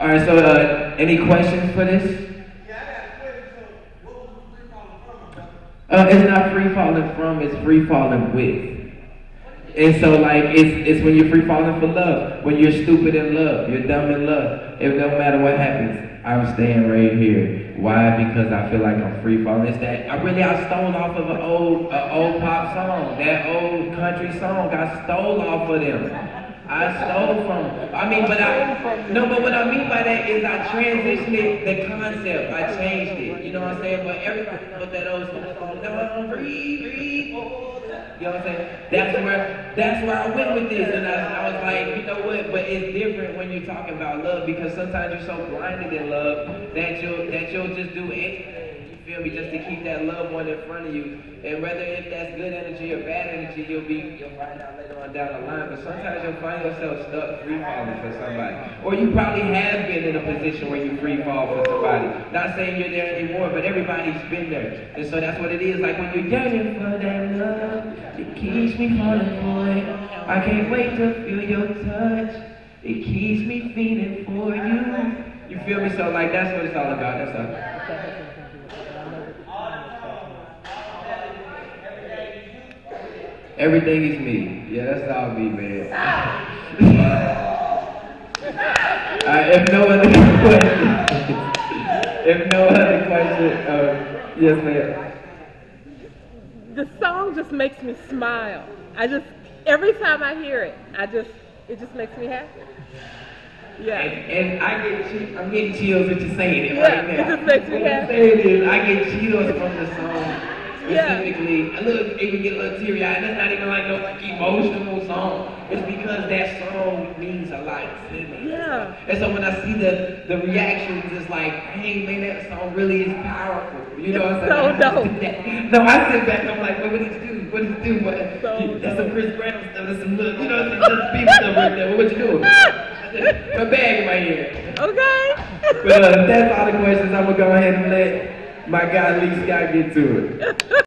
All right, so uh, any questions for this? Uh, it's not free falling from, it's free falling with. And so like it's it's when you're free falling for love, when you're stupid in love, you're dumb in love. It don't matter what happens. I'm staying right here. Why? Because I feel like I'm free falling. It's that I really I stole off of an old uh, old pop song. That old country song I stole off of them. I stole from. I mean, but I no, but what I mean by that is I transitioned it, the concept. I changed it. You know what I'm saying? But everybody but that old song. I'm free, free. You know what I'm saying? That's where that's where I went with this, and I, I was like, you know what? But it's different when you're talking about love because sometimes you're so blinded in love that you'll that you'll just do anything feel me, just to keep that loved one in front of you. And whether if that's good energy or bad energy, you'll be you'll find out later on down the line. But sometimes you'll find yourself stuck free falling for somebody. Or you probably have been in a position where you free fall for somebody. Not saying you're there anymore, but everybody's been there. And so that's what it is. Like when you're yearning for that love, it keeps me falling for it. I can't wait to feel your touch. It keeps me feeling for you. You feel me? So like that's what it's all about. That's all. Everything is me. Yeah, that's all me, man. uh, if no other questions, if no other questions, uh, yes, ma'am. The song just makes me smile. I just every time I hear it, I just it just makes me happy. Yeah. And, and I get I'm getting chills with you saying it yeah, right now. It just makes me happy. I get chills from the song specifically, yeah. a little, even get a little teary eyed. It's not even like no like emotional song. It's because that song means a lot to me. Yeah. And so when I see the the reactions, it's like, hey man, that song really is powerful. You know what I'm saying? So dope. No, I sit back. I'm like, what would it do? What did it do? What? So that's some Chris Brown stuff. That's some look. You know, that's some people stuff right there. What you doing? my bag in my ear. Okay. but uh, that's all the questions. I'm gonna go ahead and let my guy Lee Scott get to it.